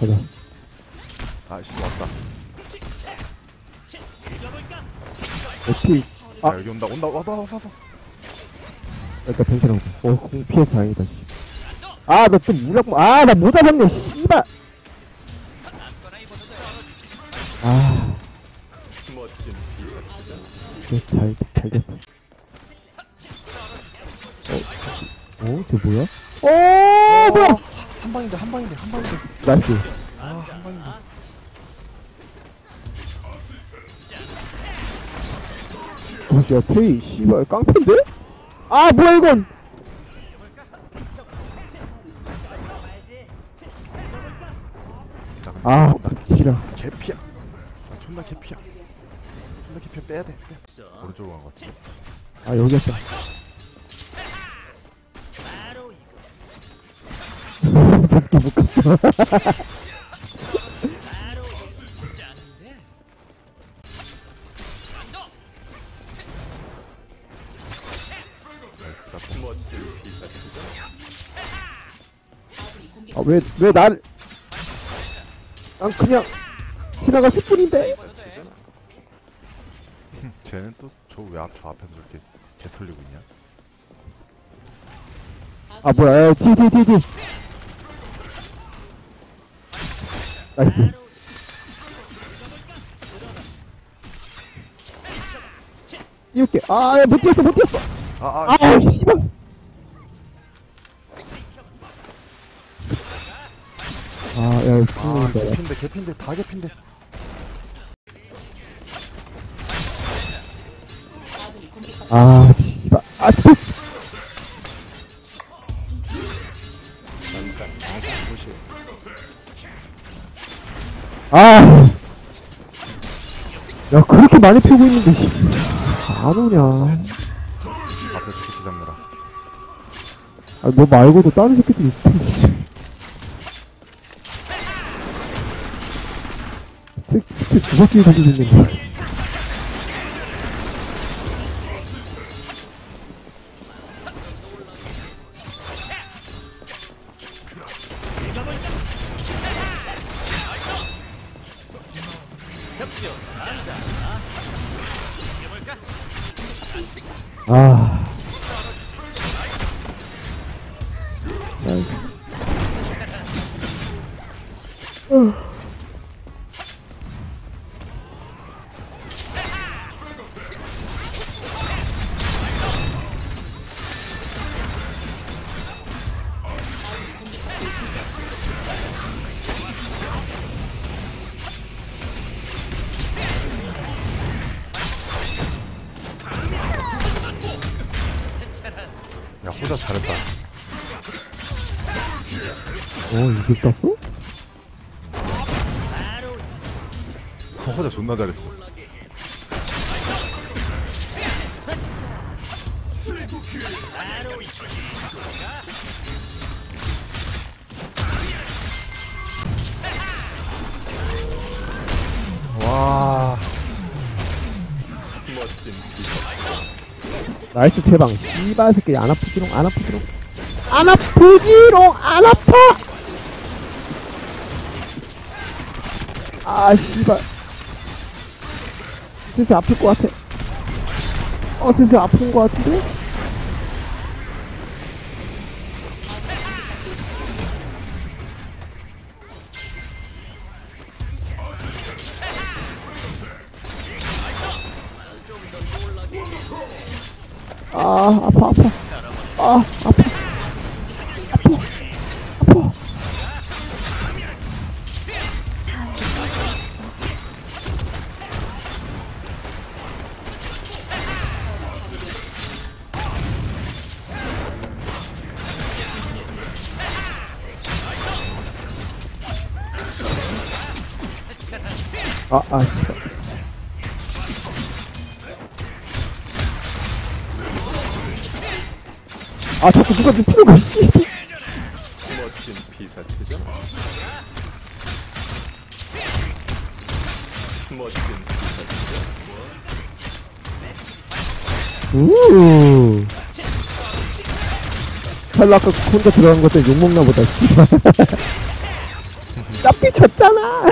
가자. 아씨 왔다 어피, 아. 야 여기 온다 온다 왔어 왔어 왔어 일단 벤치라고. 어, 공 피해 다행이다, 씨. 아, 나좀 무력, 아, 나못 잡았네, 씨발. 아, 네, 잘, 잘 됐어. 어, 어, 저 뭐야? 어, 뭐야? 한 방인데 한 방인데 한 방인데 nice. 아 한 방인데 어, 야, 테이, 씨발, 깡패인데? 아, 뭐야, 이건! 아, 나 지라. 개피야 나 존나 개피야 존나 개피야 빼야 돼 빼. 오른쪽으로 간것 같아 아, 여기였다. 밖에 못 갔어. 아, 왜, 왜 날, 난 그냥, 지나갔을 뿐인데? 쟤는 또 저 왜 앞 저 앞에서 저렇게 개 털리고 있냐 아, 뭐야, 에, 뒤, 뒤, 뒤, 뒤. nice. 이렇게, 아, 야, 못 뛰었어, 못 뛰었어. 아 아 아우, 씨발. 아, 야, 아 죽는다. 야. 개핀데 개핀데 다 개핀데 아, 씨발. 아, 씨. 아. 야, 그렇게 많이 피고 있는데, 씨. 안 오냐. 앞에 새끼 잡느라 아, 너 말고도 다른 새끼들이 있을 새끼 두 바퀴 가지고 있는데. 아. 나이스. 야 호자 잘했다 어, 이게 땄어? 호자 존나 잘했어 nice 채방. 씨발 새끼 안 아프지롱, 안 아프지롱. 안 아프지롱, 안 아파! 아, 씨발. 슬슬 아플 것 같아. 어, 슬슬 아픈 것 같은데? 아, 아파, 아파. 아, 아파. 아파. 아파. 아, 아, 아, 자꾸 누가 좀 피는 거야, 씨. 멋진 비사 체죠 멋진 비사 체죠 우. 찰나 아까 혼자 들어간 것 때문에 욕먹나 보다. 짭삐 졌잖아